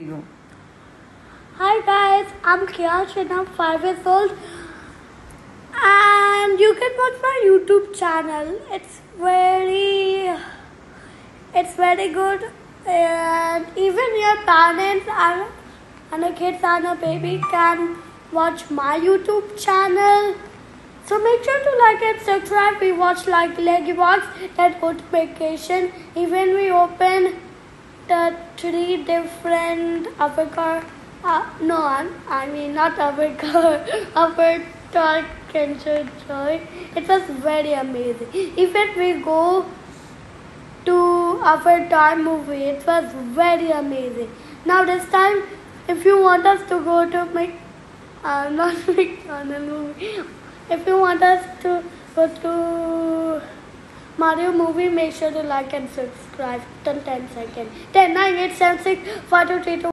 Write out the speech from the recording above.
Hi guys, I'm Kiyansh and I'm 5 years old and you can watch my YouTube channel. It's very it's very good and even your parents and, and the kids and a baby can watch my YouTube channel. So make sure to like and subscribe. We watch like Leggy Box, that notification. Even we open three different avatar. Uh, no, I mean not avatar. avatar cancer joy. It was very amazing. Even we go to Avatar movie, it was very amazing. Now this time, if you want us to go to make, uh, not McDonald movie, if you want us to go to Mario movie, make sure to like and subscribe. 10 10 seconds. 10, 9, 8, 7, 6, 5, 2, 3, 2.